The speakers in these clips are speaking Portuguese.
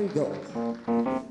Here you go.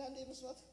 zijn aan levens wat?